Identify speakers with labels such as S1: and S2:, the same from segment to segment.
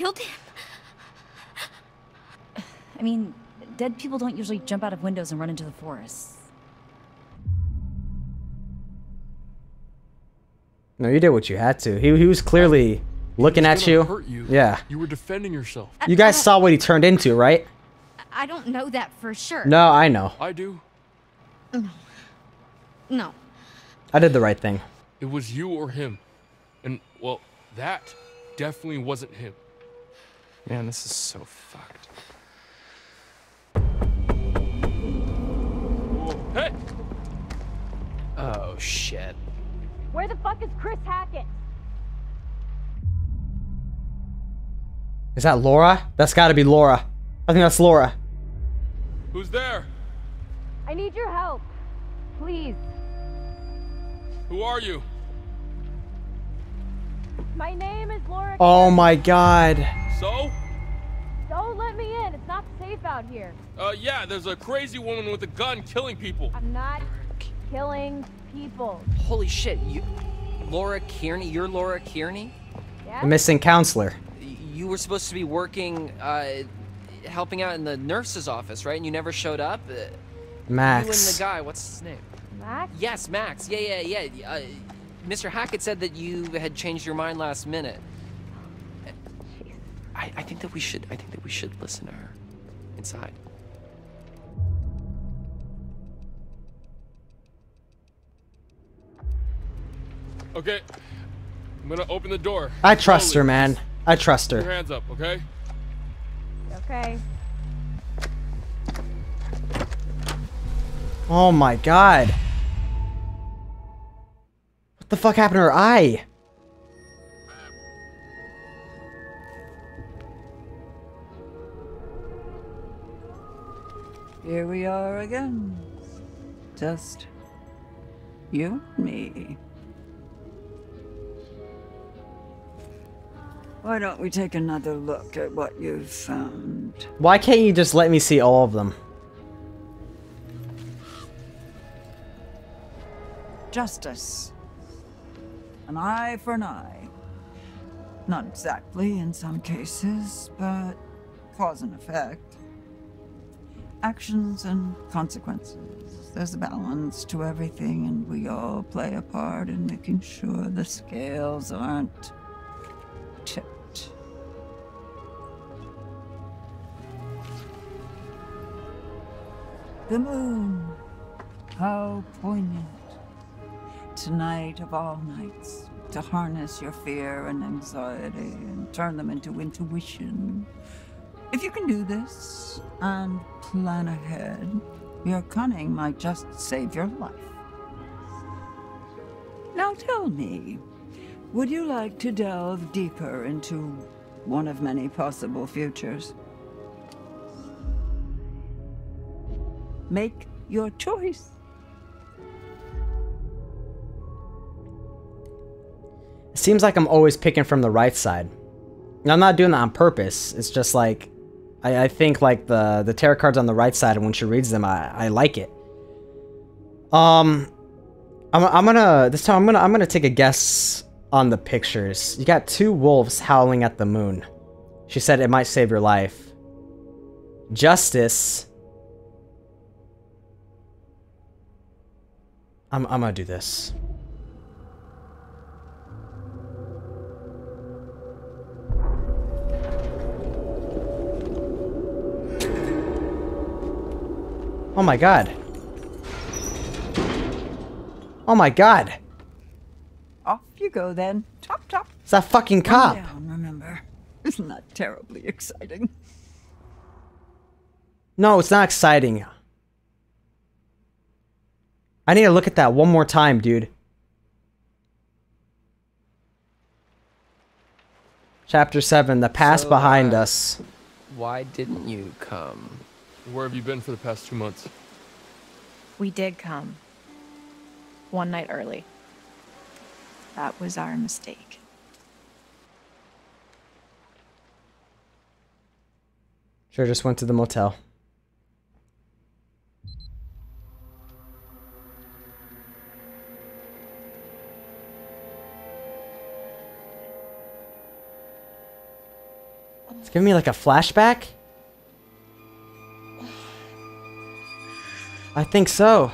S1: killed him?
S2: I mean, dead people don't usually jump out of windows and run into the forest.
S3: No, you did what you had to. He, he was clearly looking
S4: He
S3: at
S4: was gonna
S3: you.
S4: Hurt you.
S3: Yeah.
S4: You were defending yourself.
S3: You guys saw what he turned into, right?
S1: I don't know that for sure.
S3: No, I know.
S4: I do.
S1: No.
S3: I did the right thing.
S4: It was you or him. And, well, that definitely wasn't him.
S5: Man, this is so fucked.
S4: Hey!
S5: Oh shit.
S6: Where the fuck is Chris Hackett?
S3: Is that Laura? That's gotta be Laura. I think that's Laura.
S4: Who's there?
S6: I need your help. Please.
S4: Who are you?
S6: My name is Laura.
S3: Oh my god.
S4: So?
S6: Don't let me in. It's not safe out here.
S4: Uh, yeah, there's a crazy woman with a gun killing people.
S6: I'm not killing people.
S5: Holy shit, you Laura Kearney, you're Laura Kearney?
S6: Yeah?
S3: The missing counselor.
S5: You were supposed to be working uh helping out in the nurse's office, right? And you never showed up? Max. You and the guy, what's his name?
S6: Max?
S5: Yes, Max. Yeah, yeah, yeah. Uh, Mr. Hackett said that you had changed your mind last minute. I, I think that we should I think that we should listen to her inside.
S4: Okay. I'm gonna open the door.
S3: I trust her, man. I trust
S4: Your
S3: her.
S4: hands up, okay?
S6: Okay.
S3: Oh my god. What the fuck happened to her eye?
S7: Here we are again. Just you and me. Why don't we take another look at what you've found?
S3: Why can't you just let me see all of them?
S7: Justice. An eye for an eye. Not exactly in some cases, but cause and effect. Actions and consequences. There's a balance to everything, and we all play a part in making sure the scales aren't tipped. The moon. How poignant. Tonight of all nights, to harness your fear and anxiety and turn them into intuition. If you can do this and plan ahead, your cunning might just save your life. Now tell me, would you like to delve deeper into one of many possible futures? Make your choice.
S3: It seems like I'm always picking from the right side. I'm not doing that on purpose. It's just like I, I think like the the tarot cards on the right side, and when she reads them, I, I like it. Um, I'm I'm gonna this time I'm gonna I'm gonna take a guess on the pictures. You got two wolves howling at the moon. She said it might save your life. Justice. I'm I'm gonna do this. Oh my god. Oh my god.
S7: Off you go then. Chop chop.
S3: It's that fucking
S7: One
S3: cop.
S7: down, remember. Isn't that terribly exciting?
S3: No, it's not exciting. I need to look at that one more time, dude. Chapter 7, The Past
S5: So,
S3: Behind
S5: uh,
S3: Us.
S5: Why didn't you come?
S4: Where have you been for the past two months?
S8: We did come. One night early. That was our mistake.
S3: Sure, just went to the motel. It's giving me like a flashback? I think so.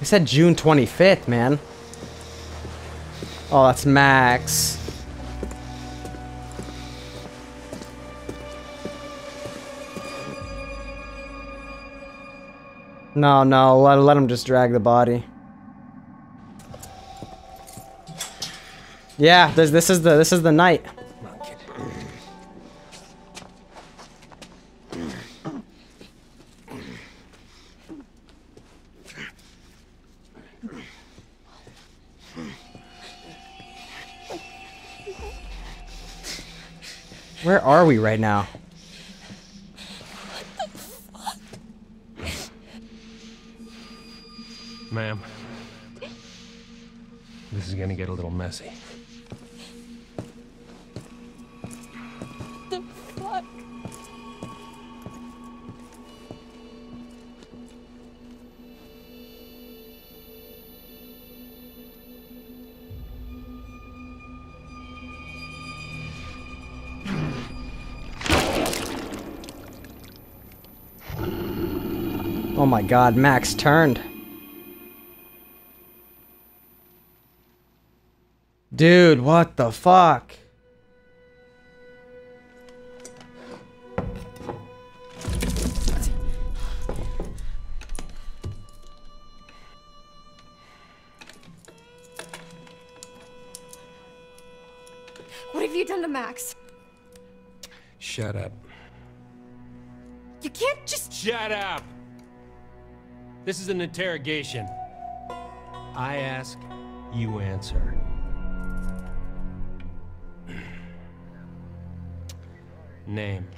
S3: They said June 25th, man. Oh, that's Max. No, no, let, let him just drag the body. Yeah, this, this is the this is the night. Where are we right now? Oh my god, Max turned. Dude, what the fuck?
S9: This is an interrogation. I ask, you answer. Name.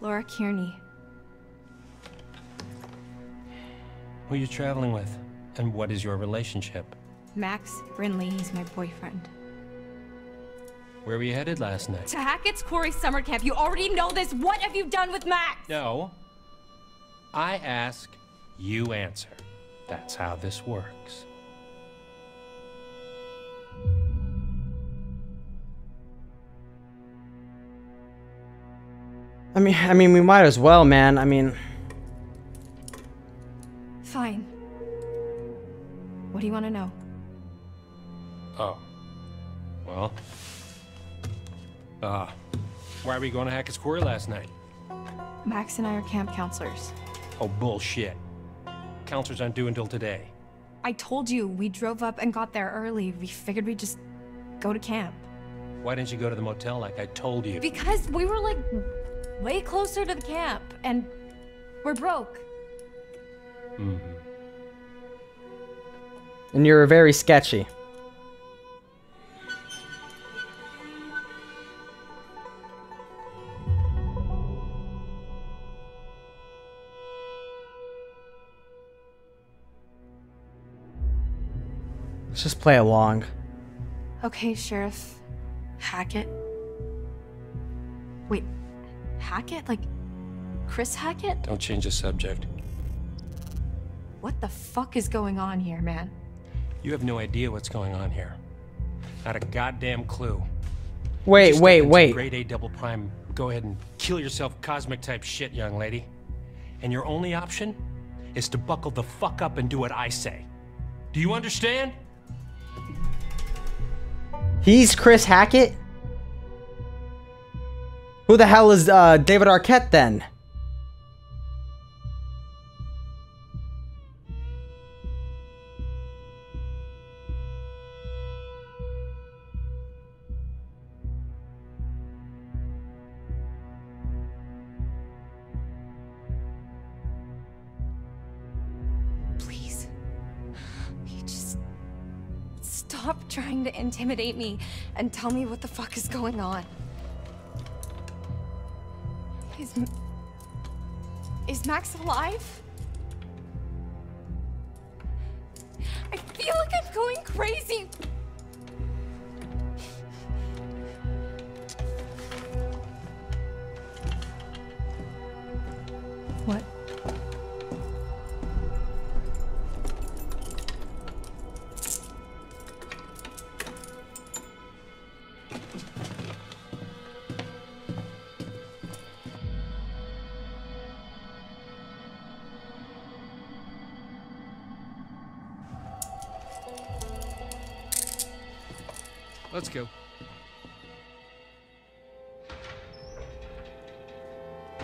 S8: Laura Kearney.
S9: Who are you traveling with? And what is your relationship?
S8: Max Brinley, he's my boyfriend.
S9: Where were you headed last night?
S1: To Hackett's Quarry summer camp. You already know this. What have you done with Max?
S9: No. I ask, you answer. That's how this works.
S3: I mean, I mean, we might as well, man. I mean,
S8: Fine. What do you want to know?
S9: Oh. Well. Uh, why were you going to Hackett's Quarry last night?
S8: Max and I are camp counselors.
S9: Oh, bullshit. Counselors aren't due until today.
S8: I told you, we drove up and got there early. We figured we'd just go to camp.
S9: Why didn't you go to the motel like I told you?
S1: Because we were like way closer to the camp and we're broke.
S9: hmm
S3: and you're very sketchy. Let's just play along.
S8: Okay, Sheriff Hackett. Wait, Hackett? Like Chris Hackett?
S9: Don't change the subject.
S8: What the fuck is going on here, man?
S9: You have no idea what's going on here. Not a goddamn clue.
S3: Wait,
S9: Just
S3: wait, wait.
S9: Grade A double prime. Go ahead and kill yourself, cosmic type shit, young lady. And your only option is to buckle the fuck up and do what I say. Do you understand?
S3: He's Chris Hackett? Who the hell is uh, David Arquette then?
S1: Intimidate me and tell me what the fuck is going on. Is Is Max alive? I feel like I'm going crazy. What?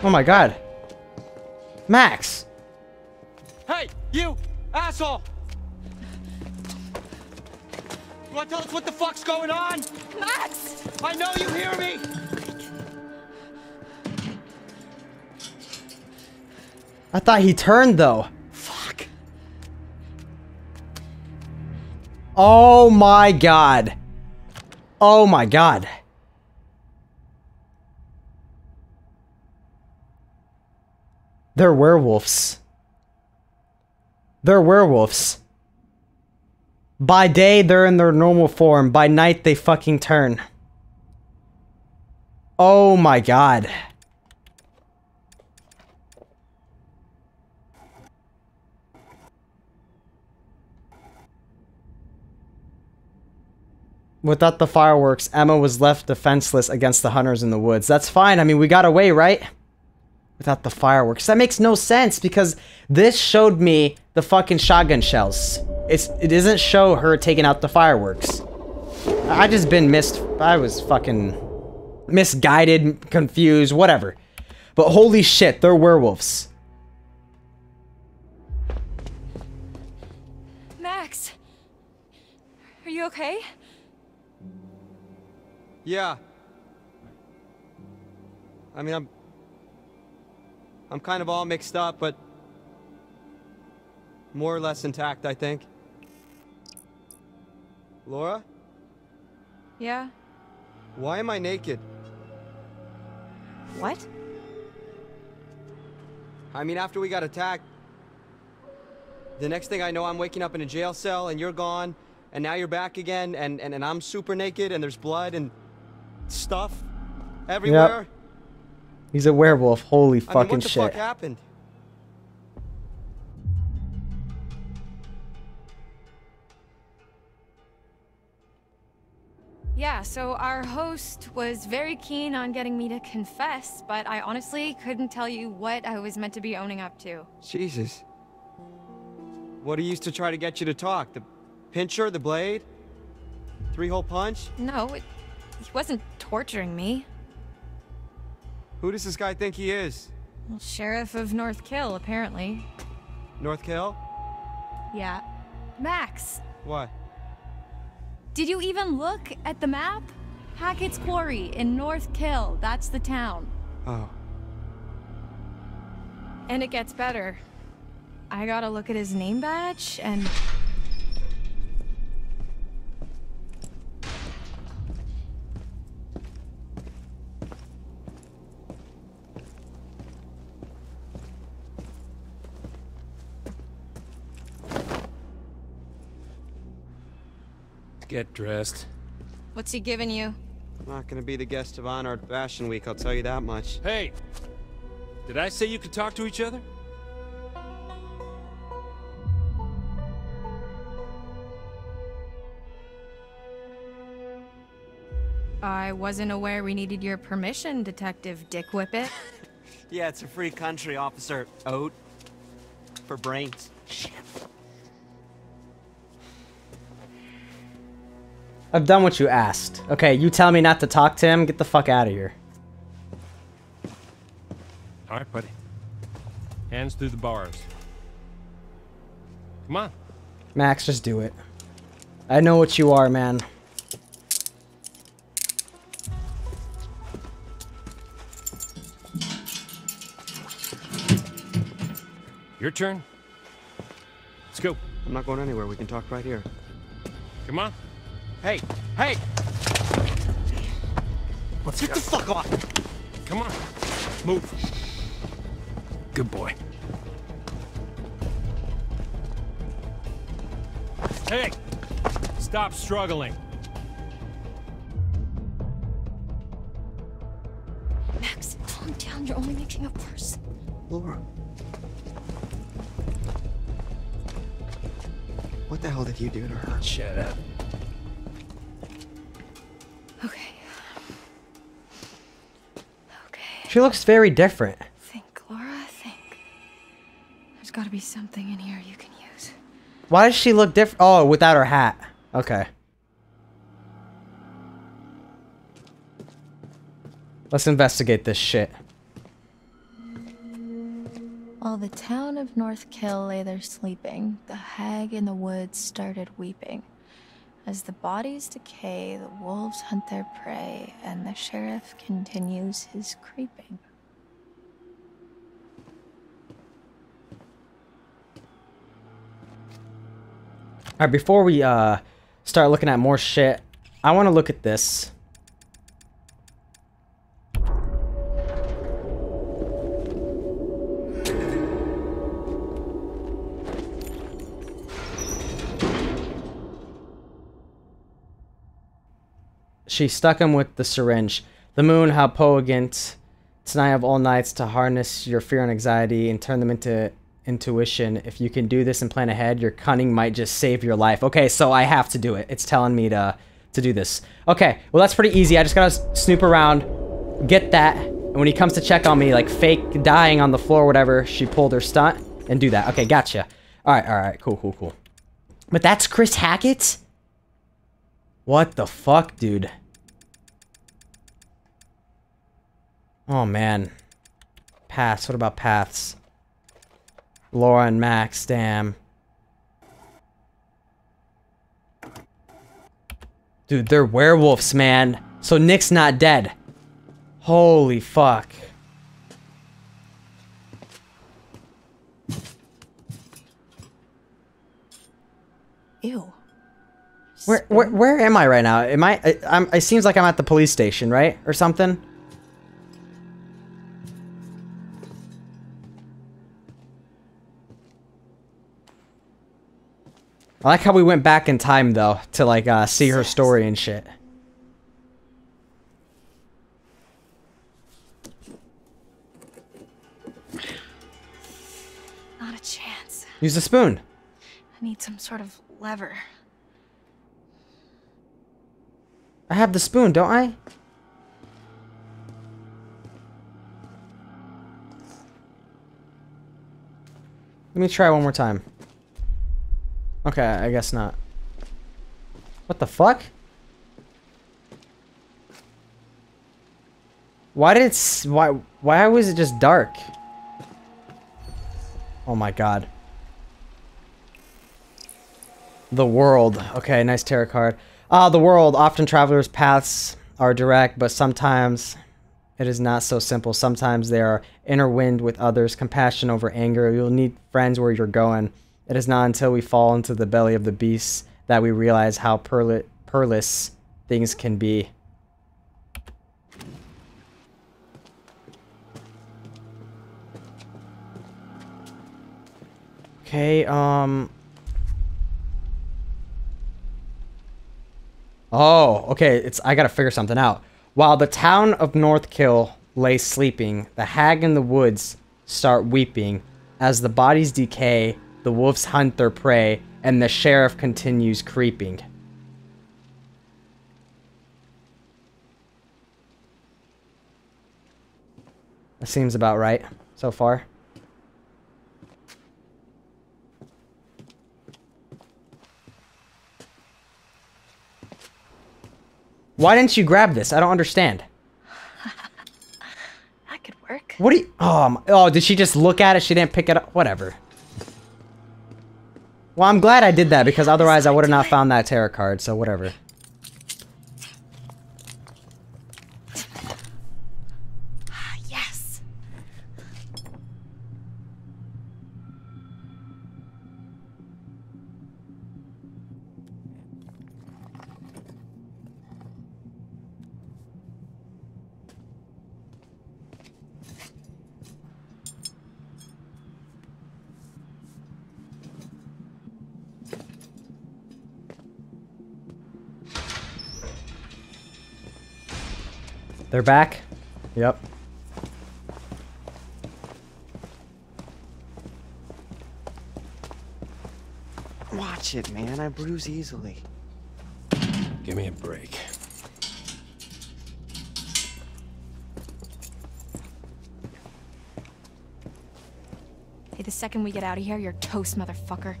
S3: Oh my god. Max!
S9: Hey, you asshole! You want to tell us what the fuck's going on?
S1: Max!
S9: I know you hear me.
S3: I thought he turned though.
S9: Fuck.
S3: Oh my god. Oh my god. They're werewolves. They're werewolves. By day, they're in their normal form. By night, they fucking turn. Oh my god. Without the fireworks, Emma was left defenseless against the hunters in the woods. That's fine. I mean, we got away, right? Without the fireworks. That makes no sense because this showed me the fucking shotgun shells. It's it doesn't show her taking out the fireworks. I just been missed. I was fucking misguided, confused, whatever. But holy shit, they're werewolves.
S1: Max! Are you okay?
S10: Yeah. I mean, I'm... I'm kind of all mixed up, but... More or less intact, I think. Laura?
S1: Yeah.
S10: Why am I naked?
S1: What?
S10: I mean, after we got attacked... The next thing I know, I'm waking up in a jail cell, and you're gone, and now you're back again, and, and, and I'm super naked, and there's blood, and... Stuff everywhere.
S3: He's a werewolf. Holy
S10: I mean,
S3: fucking
S10: what the
S3: shit.
S10: fuck happened?
S1: Yeah, so our host was very keen on getting me to confess, but I honestly couldn't tell you what I was meant to be owning up to.
S10: Jesus. What he used to try to get you to talk? The pincher, the blade? Three-hole punch?
S1: No, it, he wasn't torturing me.
S10: Who does this guy think he is?
S1: Well, Sheriff of North Kill, apparently.
S10: North Kill?
S1: Yeah. Max,
S10: What?
S1: did you even look at the map? Hackett's Quarry in North Kill, that's the town.
S10: Oh.
S1: And it gets better. I gotta look at his name badge and.
S9: Get dressed.
S1: What's he giving you?
S10: I'm not gonna be the guest of honor at Fashion Week, I'll tell you that much.
S9: Hey, did I say you could talk to each other?
S1: I wasn't aware we needed your permission, Detective Dick Whippet.
S10: Yeah, it's a free country, Officer Oat. For brains.
S3: I've done what you asked. Okay, you tell me not to talk to him. Get the fuck out of here.
S9: All right, buddy. Hands through the bars. Come on.
S3: Max, just do it. I know what you are, man.
S9: Your turn. Let's go.
S10: I'm not going anywhere, we can talk right here.
S9: Come on.
S10: Hey! Hey! Let's get the fuck off!
S9: Come on. Move. Good boy. Hey! Stop struggling.
S1: Max, calm down. You're only making it worse.
S10: Laura. What the hell did you do to her?
S9: Shut up.
S3: She looks very different.
S1: Think, Laura, think. There's gotta be something in here you can use.
S3: Why does she look different? Oh, without her hat. Okay. Let's investigate this shit.
S11: While the town of North Kill lay there sleeping, the hag in the woods started weeping. As the bodies decay, the wolves hunt their prey, and the sheriff continues his creeping.
S3: All right, before we uh start looking at more shit, I want to look at this. She stuck him with the syringe. The moon, how poignant. Tonight of all nights to harness your fear and anxiety and turn them into intuition. If you can do this and plan ahead, your cunning might just save your life. Okay, so I have to do it. It's telling me to to do this. Okay, well that's pretty easy. I just gotta snoop around, get that, and when he comes to check on me, like fake dying on the floor, whatever, she pulled her stunt and do that. Okay, gotcha. All right, all right, cool, cool, cool. But that's Chris Hackett. What the fuck, dude? Oh man. Paths. What about paths? Laura and Max, damn. Dude, they're werewolves, man. So Nick's not dead. Holy fuck.
S11: Ew.
S3: Where, where where am I right now? Am I, I I'm it seems like I'm at the police station, right? Or something? I like how we went back in time though to like uh see her story and shit.
S1: Not a chance.
S3: Use the spoon.
S1: I need some sort of lever.
S3: I have the spoon, don't I? Let me try one more time. Okay, I guess not. What the fuck? Why did it why why was it just dark? Oh my god. The world. Okay, nice tarot card. Ah, the world. Often travelers' paths are direct, but sometimes it is not so simple. Sometimes they are intertwined with others. Compassion over anger. You'll need friends where you're going. It is not until we fall into the belly of the beast that we realize how perilous things can be. Okay, um... Oh, okay, it's I gotta figure something out. While the town of Northkill lay sleeping, the hag in the woods start weeping. As the bodies decay, the wolves hunt their prey, and the sheriff continues creeping. That seems about right so far. Why didn't you grab this? I don't understand.
S11: That could work.
S3: What do you... Oh, oh, did she just look at it? She didn't pick it up? Whatever. Well, I'm glad I did that because otherwise I would have not found that tarot card, so whatever. They're back? Yep.
S10: Watch it, man. I bruise easily.
S9: Give me a break.
S1: Hey, the second we get out of here, you're toast, motherfucker.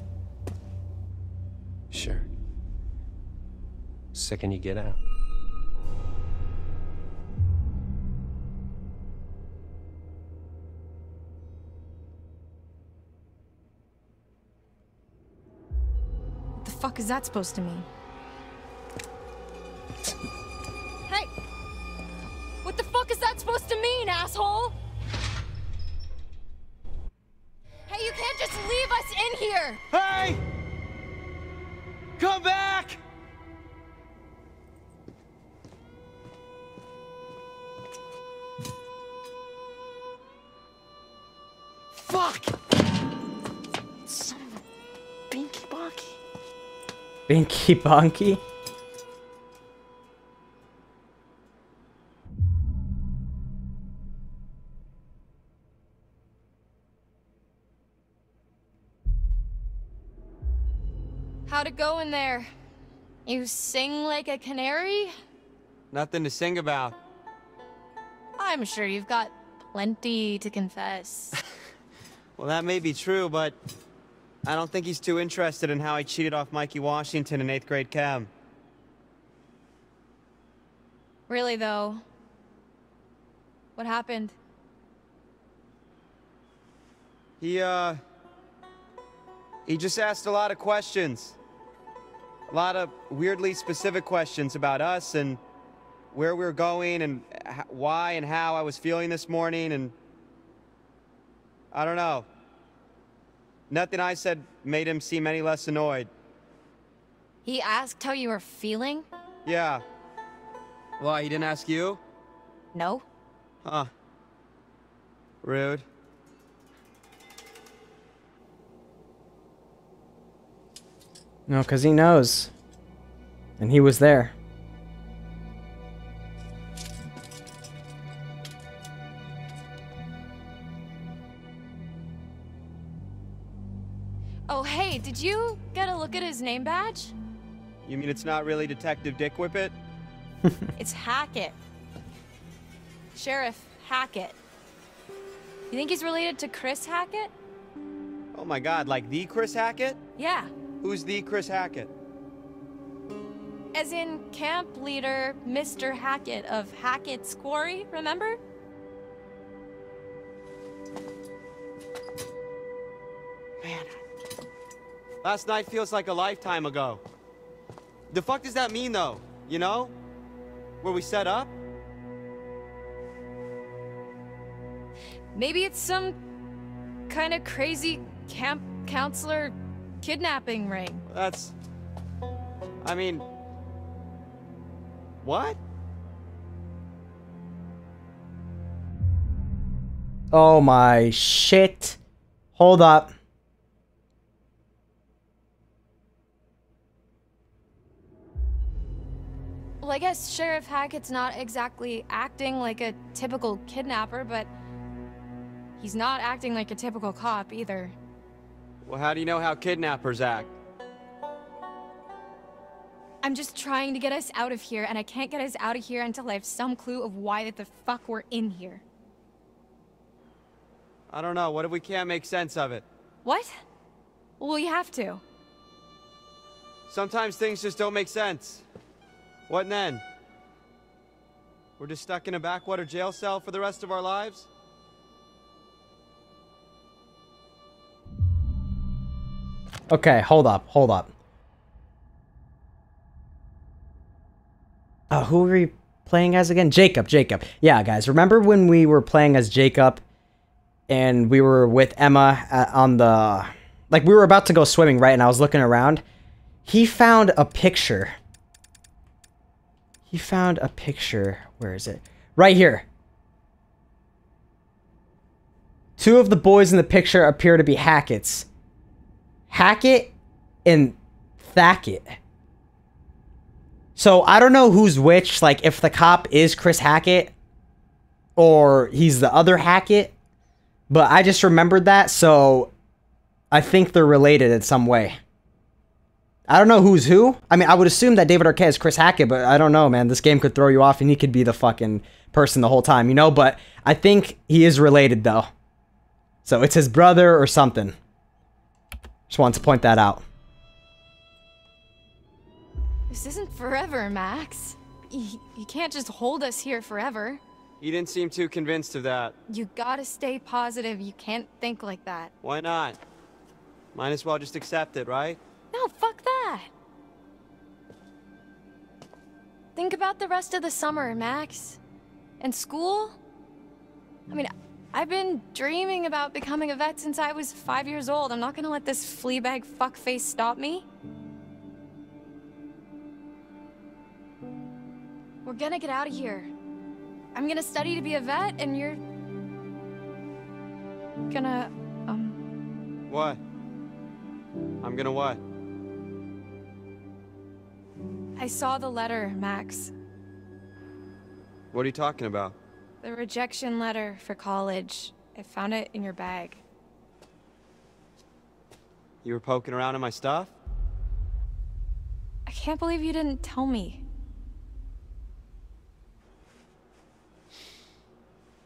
S9: Sure. Second you get out.
S1: Fuck is that supposed to mean?
S10: Binky Bonky?
S1: How'd it go in there? You sing like a canary?
S10: Nothing to sing about.
S1: I'm sure you've got plenty to confess.
S10: Well, that may be true, but I don't think he's too interested in how I cheated off Mikey Washington in 8th grade chem.
S1: really, though. What happened?
S10: He, uh... He just asked a lot of questions. A lot of weirdly specific questions about us and where we were going and why and how I was feeling this morning and... I don't know. Nothing I said made him seem any less annoyed.
S1: He asked how you were feeling?
S10: Yeah. Why, he didn't ask you?
S1: No.
S10: Huh. Rude.
S3: No, because he knows. And he was there.
S1: Did you get a look at his name badge?
S10: You mean it's not really Detective Dick Whippet?
S1: It's Hackett. Sheriff Hackett. You think he's related to Chris Hackett?
S10: Oh my god, like the Chris Hackett?
S1: Yeah.
S10: Who's the Chris Hackett?
S1: As in camp leader Mr. Hackett of Hackett's Quarry, remember?
S10: Last night feels like a lifetime ago. The fuck does that mean though? You know? Where we set up?
S1: Maybe it's some kind of crazy camp counselor kidnapping ring.
S10: That's. I mean. What?
S3: Oh my shit. Hold up.
S1: I guess Sheriff Hackett's not exactly acting like a typical kidnapper, but he's not acting like a typical cop either.
S10: Well, how do you know how kidnappers act?
S1: I'm just trying to get us out of here, and I can't get us out of here until I have some clue of why the fuck we're in here.
S10: I don't know. What if we can't make sense of it?
S1: What? Well, we have to.
S10: Sometimes things just don't make sense. What then? We're just stuck in a backwater jail cell for the rest of our lives?
S3: Okay, hold up, hold up. Uh, who were we playing as again? Jacob, Jacob. Yeah, guys, remember when we were playing as Jacob and we were with Emma uh, on the... Like, we were about to go swimming, right? And I was looking around. He found a picture. He found a picture. Where is it? Right here. Two of the boys in the picture appear to be Hackett's. Hackett and Thackett. So I don't know who's which. Like, if the cop is Chris Hackett, or he's the other Hackett. But I just remembered that, so I think they're related in some way. I don't know who's who. I mean, I would assume that David Arquette is Chris Hackett, but I don't know, man. This game could throw you off, and he could be the fucking person the whole time, you know. But I think he is related, though. So it's his brother or something. Just wanted to point that out.
S1: This isn't forever, Max. You, you can't just hold us here forever.
S10: You didn't seem too convinced of that.
S1: You gotta stay positive. You can't think like that.
S10: Why not? Might as well just accept it, right?
S1: No, fuck that. Think about the rest of the summer, Max. And school? I mean, I've been dreaming about becoming a vet since I was five years old. I'm not gonna let this fleabag fuckface stop me. We're gonna get out of here. I'm gonna study to be a vet, and you're... gonna, um...
S10: What? I'm gonna what?
S1: I saw the letter, Max.
S10: What are you talking about?
S1: The rejection letter for college. I found it in your bag.
S10: You were poking around in my stuff?
S1: I can't believe you didn't tell me.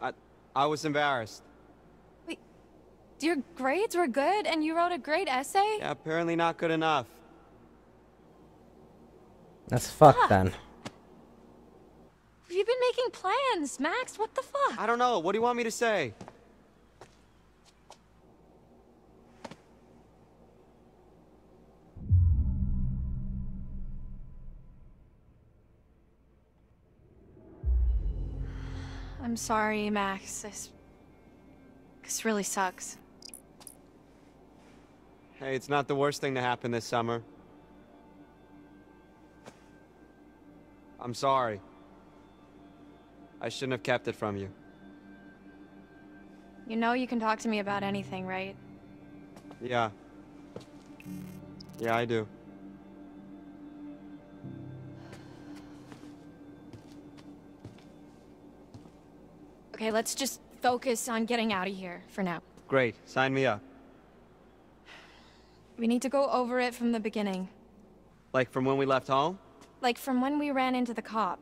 S10: I I was embarrassed.
S1: Wait, your grades were good and you wrote a great essay?
S10: Yeah, apparently not good enough.
S3: That's fucked then.
S1: You've been making plans, Max. What the fuck?
S10: I don't know. What do you want me to say?
S1: I'm sorry, Max. This, this really sucks.
S10: Hey, it's not the worst thing to happen this summer. I'm sorry. I shouldn't have kept it from you.
S1: You know you can talk to me about anything, right?
S10: Yeah. Yeah, I do.
S1: Okay, let's just focus on getting out of here for now.
S10: Great. Sign me up.
S1: We need to go over it from the beginning.
S10: Like from when we left home?
S1: Like from when we ran into the cop.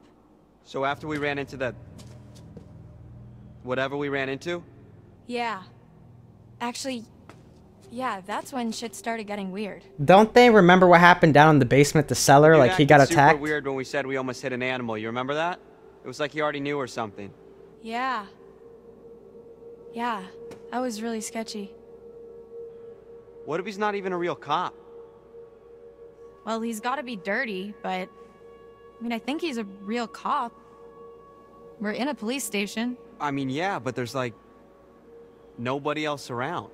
S10: So after we ran into that... Whatever we ran into?
S1: Yeah. Actually, yeah, that's when shit started getting weird.
S3: Don't they remember what happened down in the basement, the cellar?
S10: You
S3: like he got
S10: acted
S3: attacked?
S10: super weird when we said we almost hit an animal. You remember that? It was like he already knew or something.
S1: Yeah. Yeah, that was really sketchy.
S10: What if he's not even a real cop?
S1: Well, he's gotta be dirty, but... I mean, I think he's a real cop. We're in a police station.
S10: I mean, yeah, but there's like... Nobody else around.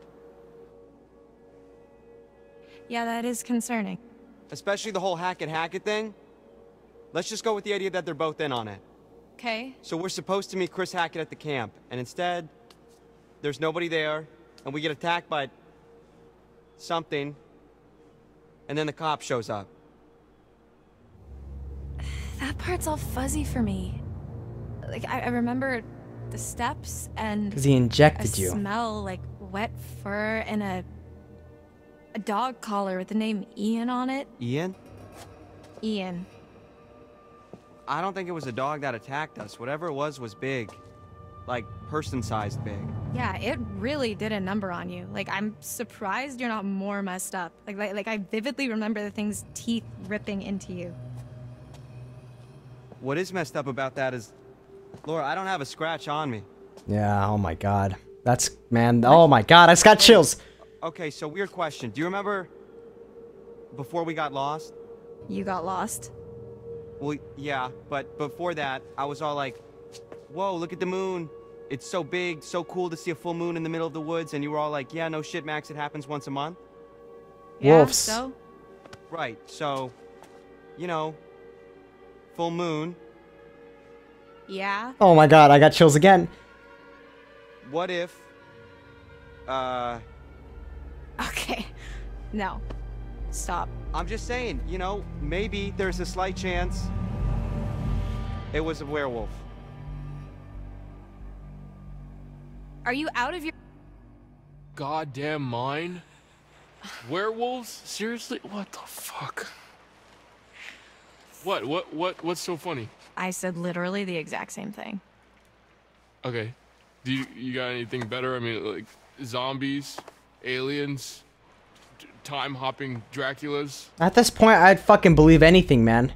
S1: Yeah, that is concerning.
S10: Especially the whole Hackett Hackett thing. Let's just go with the idea that they're both in on it.
S1: Okay.
S10: So we're supposed to meet Chris Hackett at the camp, and instead, there's nobody there, and we get attacked by something, and then the cop shows up.
S1: That part's all fuzzy for me. Like, I, I remember the steps and...
S3: Because he injected
S1: a
S3: you.
S1: smell like wet fur and a... A dog collar with the name Ian on it.
S10: Ian?
S1: Ian.
S10: I don't think it was a dog that attacked us. Whatever it was was big. Like, person-sized big.
S1: Yeah, it really did a number on you. Like, I'm surprised you're not more messed up. Like, like, like I vividly remember the thing's teeth ripping into you.
S10: What is messed up about that is... Laura, I don't have a scratch on me.
S3: Yeah, oh my god. That's, man, oh my god, I just got chills.
S10: Okay, so weird question. Do you remember before we got lost?
S1: You got lost?
S10: Well, yeah, but before that, I was all like, whoa, look at the moon. It's so big, so cool to see a full moon in the middle of the woods. And you were all like, yeah, no shit, Max, it happens once a month.
S1: Yeah,
S3: Wolves.
S1: so?
S10: Right, so, you know, full moon.
S1: Yeah.
S3: Oh my god, I got chills again.
S10: What if, uh,
S1: Okay. No. Stop.
S10: I'm just saying, you know, maybe there's a slight chance it was a werewolf.
S1: Are you out of your.
S4: goddamn mind? Werewolves? Seriously? What the fuck? What? What? What? What's so funny?
S1: I said literally the exact same thing.
S4: Okay. Do you, you got anything better? I mean, like zombies, aliens, time hopping Draculas.
S3: At this point, I'd fucking believe anything, man.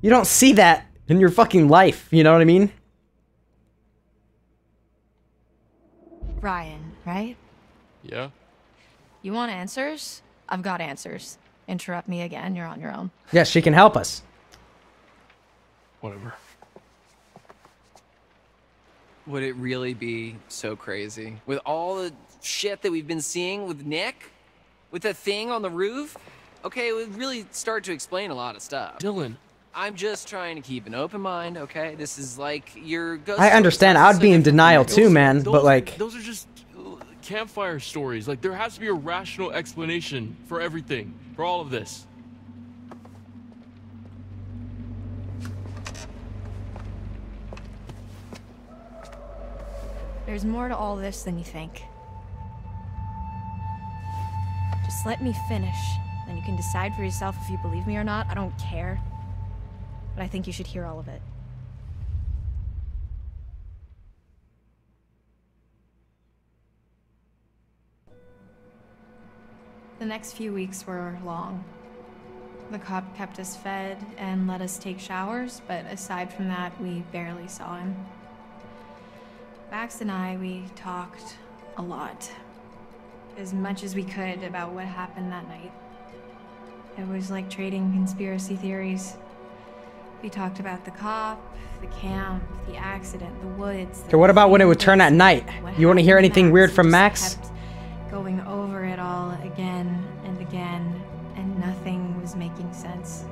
S3: You don't see that in your fucking life, you know what I mean?
S1: Ryan, right?
S4: Yeah.
S1: You want answers? I've got answers. Interrupt me again, you're on your own.
S3: Yes, she can help us.
S4: Whatever.
S5: Would it really be so crazy? With all the shit that we've been seeing with Nick? With the thing on the roof? Okay, it would really start to explain a lot of stuff.
S4: Dylan.
S5: I'm just trying to keep an open mind, okay? This is like your ghost
S3: I understand. I'd be in denial too, man.
S4: Those,
S3: But like,
S4: those are just campfire stories. Like there has to be a rational explanation for everything, for all of this.
S1: There's more to all this than you think. Just let me finish, then you can decide for yourself if you believe me or not. I don't care. But I think you should hear all of it. The next few weeks were long. The cop kept us fed and let us take showers, but aside from that, we barely saw him. Max and I, we talked a lot. As much as we could about what happened that night. It was like trading conspiracy theories. We talked about the cop, the camp, the accident, the woods.
S3: okay, what about when it would turn at night? You want to hear anything
S1: next?
S3: weird from Max?
S1: Kept Going over it all again and again, and nothing was making sense.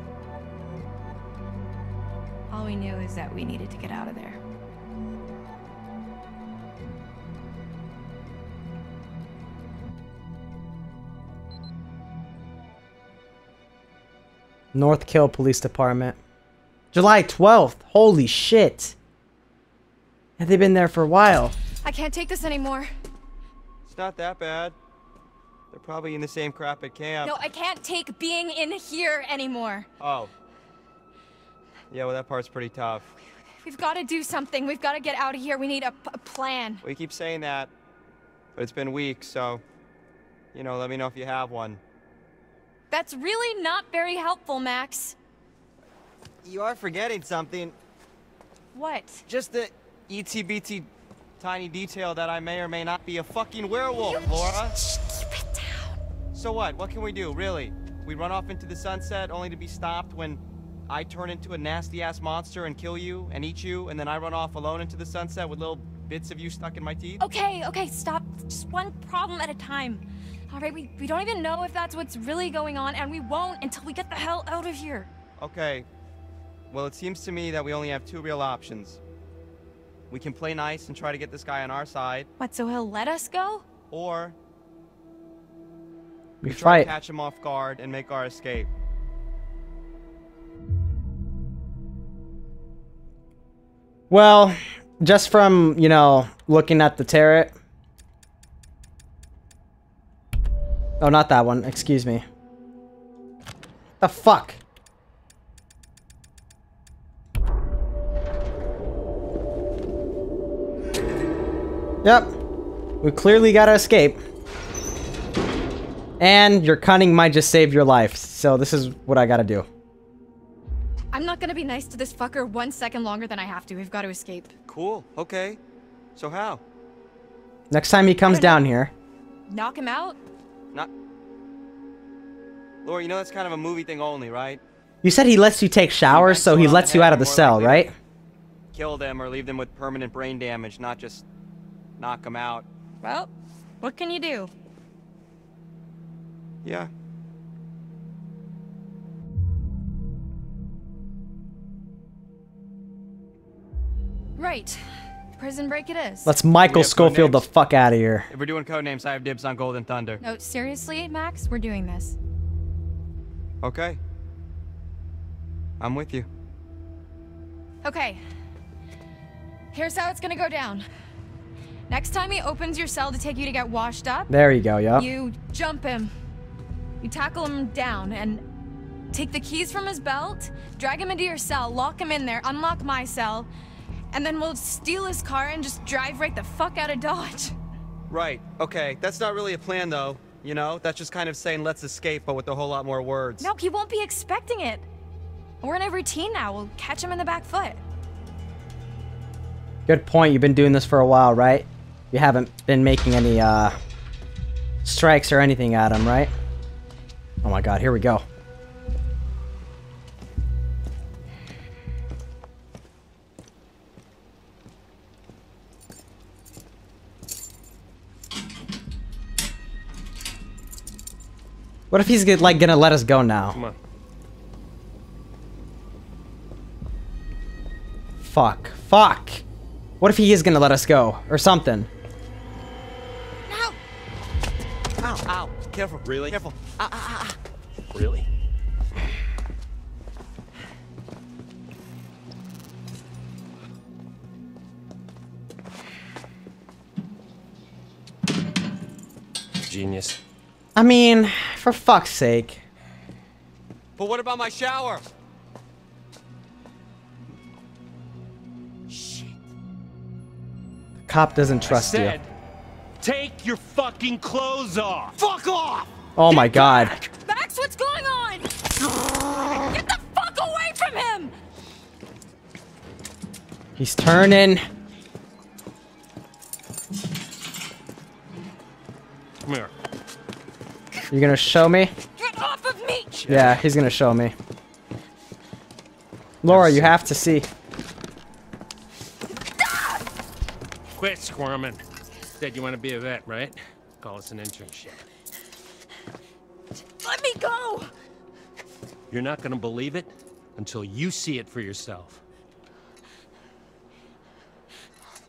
S1: All we knew is that we needed to get out of there.
S3: North Kill Police Department. July 12th. Holy shit. Have they been there for a while?
S1: I can't take this anymore.
S10: It's not that bad. They're probably in the same crap at camp.
S1: No, I can't take being in here anymore.
S10: Oh. Yeah, well, that part's pretty tough.
S1: We've got to do something. We've got to get out of here. We need a, a plan.
S10: We keep saying that, but it's been weeks, so, you know, let me know if you have one.
S1: That's really not very helpful, Max.
S10: You are forgetting something.
S1: What?
S10: Just the ETBT tiny detail that I may or may not be a fucking werewolf, Laura.
S1: Keep it down.
S10: So what? What can we do, really? We run off into the sunset only to be stopped when I turn into a nasty ass monster and kill you and eat you, and then I run off alone into the sunset with little bits of you stuck in my teeth?
S1: Okay, okay, stop. Just one problem at a time. All right, we, we don't even know if that's what's really going on, and we won't until we get the hell out of here.
S10: Okay. Well, it seems to me that we only have two real options. We can play nice and try to get this guy on our side,
S1: What, so he'll let us go?
S10: or
S3: We
S10: we try to catch him off guard and make our escape.
S3: Well, just from, you know, looking at the tarot. Oh, not that one. Excuse me. The fuck? Yep. We clearly gotta escape. And your cunning might just save your life. So this is what I gotta do.
S1: I'm not gonna be nice to this fucker one second longer than I have to. We've got to escape.
S10: Cool. Okay. So how?
S3: Next time he comes down here.
S1: Knock him out?
S10: Not. Laura, you know that's kind of a movie thing only, right?
S3: You said he lets you take showers, so he lets you out of the cell, right?
S10: Kill them or leave them with permanent brain damage, not just knock him out.
S1: Well, what can you do?
S10: Yeah.
S1: Right. Prison break it is.
S3: Let's Michael
S10: have code
S3: Scofield the fuck out of here.
S10: If we're doing code names, I have dibs on Golden Thunder.
S1: No, seriously, Max? We're doing this.
S10: Okay. I'm with you.
S1: Okay. Here's how it's gonna go down. Next time he opens your cell to take you to get washed up,
S3: There you go, yup.
S1: you jump him. You tackle him down and take the keys from his belt, drag him into your cell, lock him in there, unlock my cell, and then we'll steal his car and just drive right the fuck out of Dodge.
S10: Right, okay. That's not really a plan, though. You know? That's just kind of saying let's escape, but with a whole lot more words.
S1: No, he won't be expecting it. We're in a routine now. We'll catch him in the back foot.
S3: Good point. You've been doing this for a while, right? You haven't been making any, uh, strikes or anything at him, right? Oh my god, here we go. What if he's like gonna let us go now?
S9: Come on.
S3: Fuck. Fuck. What if he is gonna let us go? Or something.
S10: Ow, ow. Careful. Really? Careful. Ah, ah, ah, ah.
S9: Really? Genius.
S3: I mean, for fuck's sake.
S10: But what about my shower? Shit.
S3: The cop doesn't trust you.
S9: Said, take your fucking clothes off.
S10: Fuck off!
S3: Oh my god.
S1: Max, what's going on? Get the fuck away from him!
S3: He's turning.
S9: Come here.
S3: You gonna show me?
S1: Get off of me!
S3: Yeah, he's gonna show me. Laura, you have to see.
S9: Quit squirming. Said you want to be a vet, right? Call us an internship.
S1: Let me go!
S9: You're not gonna believe it until you see it for yourself.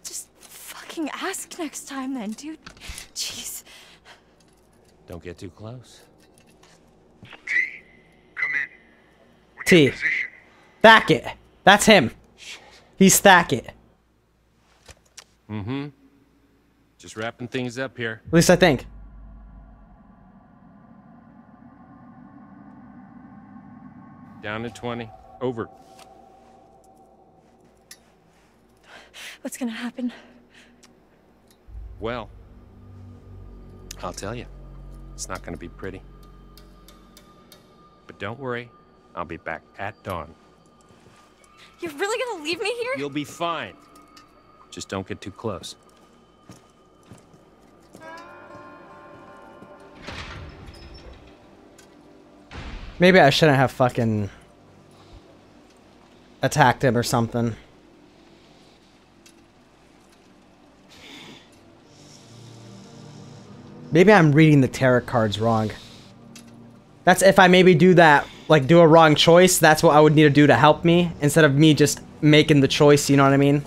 S1: Just fucking ask next time then, dude. Jeez.
S9: Don't get too close.
S3: T. Come in. T. Thackett. That's him. He's Hackett.
S9: Mm-hmm. Just wrapping things up here.
S3: At least I think.
S9: Down to 20. Over.
S1: What's gonna happen?
S9: Well, I'll tell you. It's not gonna be pretty. But don't worry. I'll be back at dawn.
S1: You're really gonna leave me here?
S9: You'll be fine. Just don't get too close.
S3: Maybe I shouldn't have fucking attacked him or something. Maybe I'm reading the tarot cards wrong. That's if I maybe do that, like do a wrong choice, that's what I would need to do to help me, instead of me just making the choice, you know what I mean?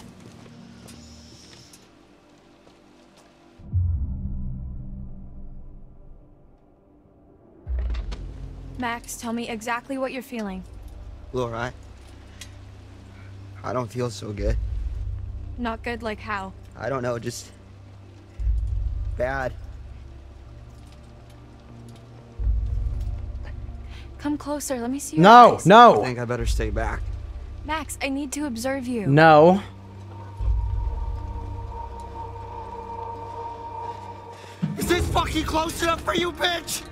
S1: Max, tell me exactly what you're feeling.
S10: Laura, I, I don't feel so good.
S1: Not good like how?
S10: I don't know, just bad.
S1: Come closer, let me see your
S3: No,
S1: eyes.
S3: no,
S10: I think I better stay back.
S1: Max, I need to observe you.
S3: no.
S10: Is this fucking close enough for you, bitch?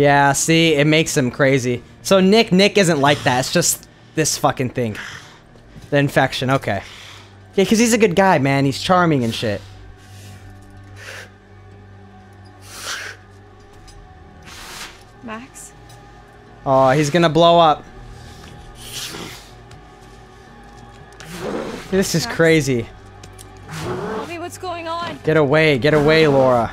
S3: Yeah, see, it makes him crazy. So Nick, Nick isn't like that. It's just this fucking thing. The infection, okay. Yeah, because he's a good guy, man. He's charming and shit.
S1: Max?
S3: Oh, he's gonna blow up. This is crazy.
S1: Tell me what's going on.
S3: Get away, get away, Laura.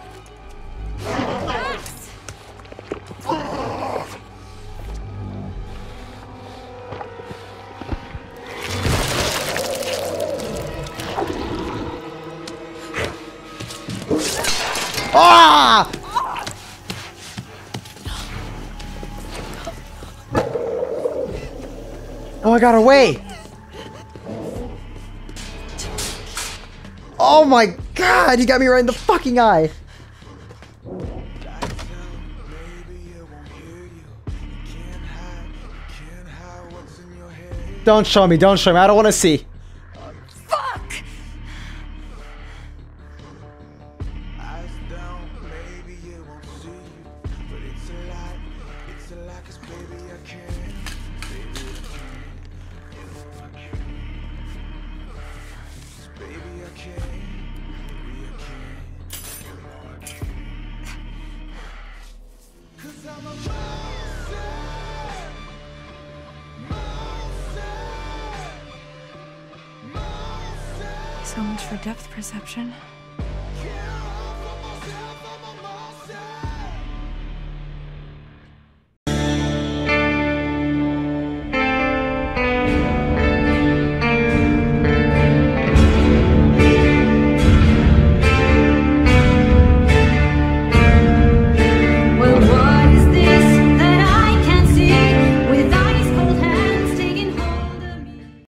S12: Oh, I got away. Oh my god, you got me right in the fucking eye. Don't show me, don't show me. I don't want to see.